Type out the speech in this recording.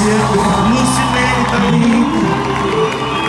no cinema da